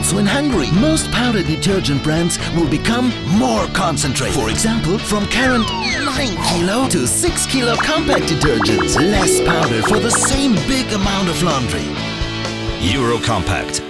also in Hungary. Most powder detergent brands will become more concentrated. For example, from current 9 kilo to 6 kilo compact detergents. Less powder for the same big amount of laundry. Euro Compact.